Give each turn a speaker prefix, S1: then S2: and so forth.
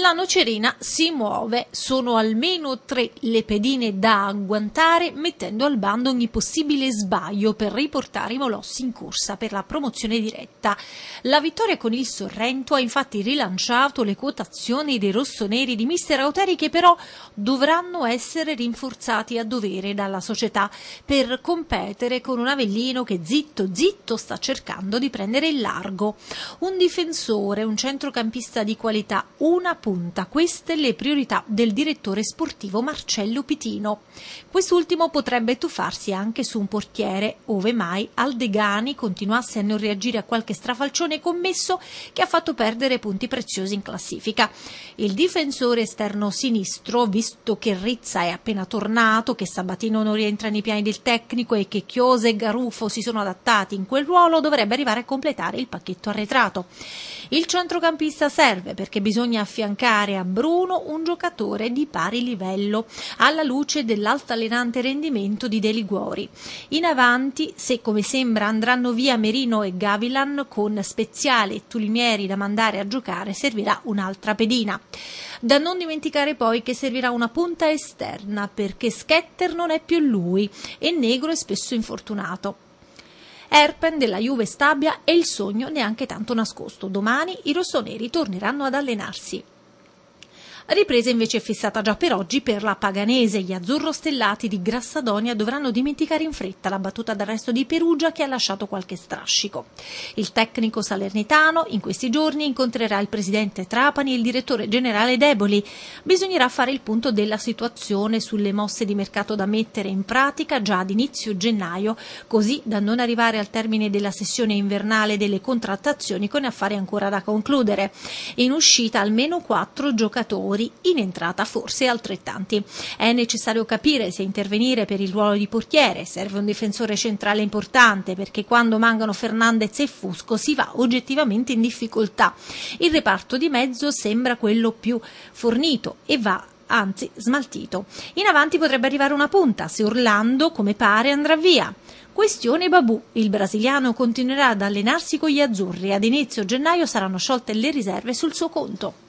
S1: La nocerina si muove, sono almeno tre le pedine da agguantare mettendo al bando ogni possibile sbaglio per riportare i molossi in corsa per la promozione diretta. La vittoria con il Sorrento ha infatti rilanciato le quotazioni dei rossoneri di Mister Auteri che però dovranno essere rinforzati a dovere dalla società per competere con un Avellino che zitto zitto sta cercando di prendere il largo. Un difensore, un centrocampista di qualità, una punta. Queste le priorità del direttore sportivo Marcello Pitino. Quest'ultimo potrebbe tuffarsi anche su un portiere, ove mai Aldegani continuasse a non reagire a qualche strafalcione commesso che ha fatto perdere punti preziosi in classifica. Il difensore esterno sinistro, visto che Rizza è appena tornato, che Sabatino non rientra nei piani del tecnico e che Chiose e Garufo si sono adattati in quel ruolo, dovrebbe arrivare a completare il pacchetto arretrato. Il centrocampista serve perché bisogna affiancare affiancare a Bruno un giocatore di pari livello, alla luce dell'altalenante rendimento di De Liguori. In avanti, se come sembra andranno via Merino e Gavilan con Speziale e Tulimieri da mandare a giocare, servirà un'altra pedina. Da non dimenticare poi che servirà una punta esterna perché Schetter non è più lui e Negro è spesso infortunato. Erpen della Juve Stabia è il sogno neanche tanto nascosto. Domani i rossoneri torneranno ad allenarsi. Ripresa invece fissata già per oggi per la Paganese. Gli azzurro-stellati di Grassadonia dovranno dimenticare in fretta la battuta d'arresto di Perugia che ha lasciato qualche strascico. Il tecnico salernitano in questi giorni incontrerà il presidente Trapani e il direttore generale Deboli. Bisognerà fare il punto della situazione sulle mosse di mercato da mettere in pratica già ad inizio gennaio, così da non arrivare al termine della sessione invernale delle contrattazioni con affari ancora da concludere. In uscita almeno quattro giocatori giocatori, in entrata forse altrettanti. È necessario capire se intervenire per il ruolo di portiere, serve un difensore centrale importante perché quando mancano Fernandez e Fusco si va oggettivamente in difficoltà. Il reparto di mezzo sembra quello più fornito e va anzi smaltito. In avanti potrebbe arrivare una punta se Orlando, come pare, andrà via. Questione Babù. Il brasiliano continuerà ad allenarsi con gli azzurri. Ad inizio gennaio saranno sciolte le riserve sul suo conto.